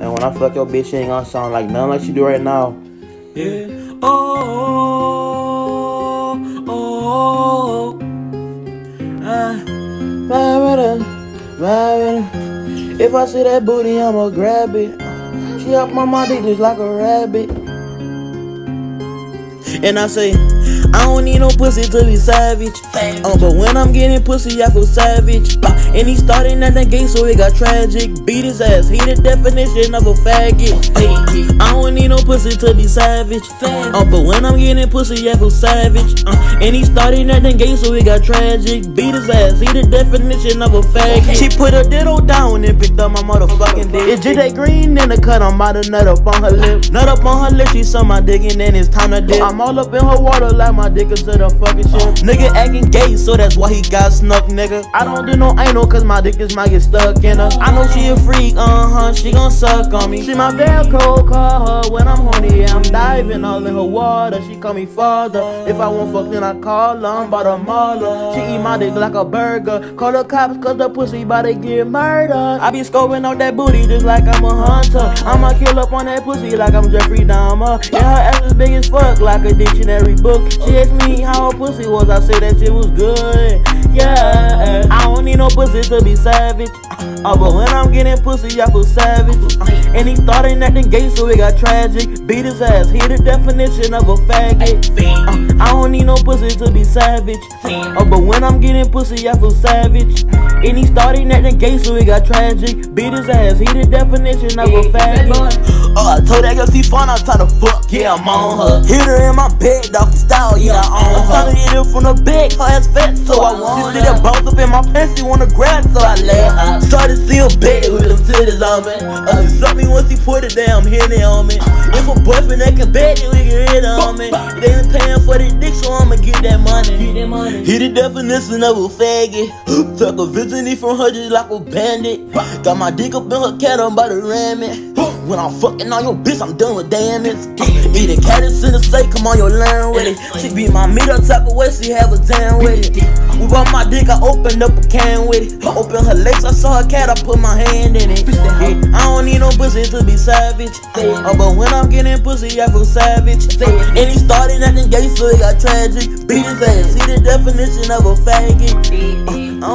And when I fuck your bitch, she ain't gonna sound like nothing like she do right now. Yeah. Oh, oh, oh. Ah. If I see that booty, I'ma grab it. She up my body just like a rabbit. And I say, I don't need no pussy to be savage. Uh, but when I'm getting pussy, I feel savage. Uh, and he started at the gate, so it got tragic. Beat his ass, he the definition of a faggot. I don't need no pussy to be savage. Uh, but when I'm getting pussy, I feel savage. Uh, and he started at the gate, so it got tragic. Beat his ass, he the definition of a faggot. She put her diddle down and picked up my motherfucking dick. It's just that green in the cut, I'm about to nut up on her lip. Nut up on her lip, she saw my dick, and it's time to dip. I'm all up in her water like my dick is to the fucking shit. Nigga acting gay, so that's why he got snuck, nigga. I don't do no anal, cause my dick is might get stuck in her. I know she a freak, uh huh, she gon' suck on me. She my Velcro, call her when I'm horny, I'm diving all in her water. She call me father. If I want fuck, then I call her, I'm about to. She eat my dick like a burger. Call the cops, cause the pussy bout to get murdered. I be scoping out that booty just like I'm a hunter. I'ma kill up on that pussy like I'm Jeffrey Dahmer. And her ass is big as fuck, like a dictionary book. She asked me how her pussy was, I said that shit was good. Yeah, I don't need no pussy to be savage. Uh, but when I'm getting pussy, I feel savage. Uh, and he starting acting gay, so it got tragic. Beat his ass, he the definition of a faggot. Uh, I don't need no pussy to be savage. Uh, but when I'm getting pussy, I feel savage. And he starting acting gay, so it got tragic. Beat his ass, he the definition of a faggot. Told that girl she fun, I'm tryna fuck, yeah, I'm on her. Hit her in my bed, doggy style, yeah, I own her. I'm Tryna hit her from the back, her ass fat, so I want She see that bounce up in my pants, she wanna grab, so I let her. Started to see a bed with them titties on me. Uh, she suck me once he put it down, hitting on me. If a boyfriend that can bet, then we can hit on me. They ain't paying for the dick, so I'ma get that money. Get that money. Hit the definition of a faggot. Took a visit from her just like a bandit. Got my dick up in her cat, I'm about to ram it. When I'm fucking on your bitch, I'm done with damn damage. Eating caddies in the state, come on, your learn with it. She be my meat up type of way, she have a tan with it. We bought my dick, I opened up a can with it. Open her legs, I saw a cat, I put my hand in it. I don't need no pussy to be savage. Oh, but when I'm getting pussy, I feel savage. And he started acting gay, so he got tragic. Beat his ass, see the definition of a faggot. Uh, I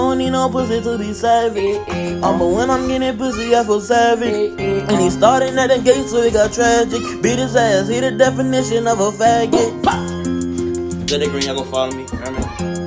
no pussy to be savage. Um, but when I'm getting pussy, I feel savage. And he started at the gate, so he got tragic. Beat his ass, he the definition of a faggot. Good green, y'all go follow me.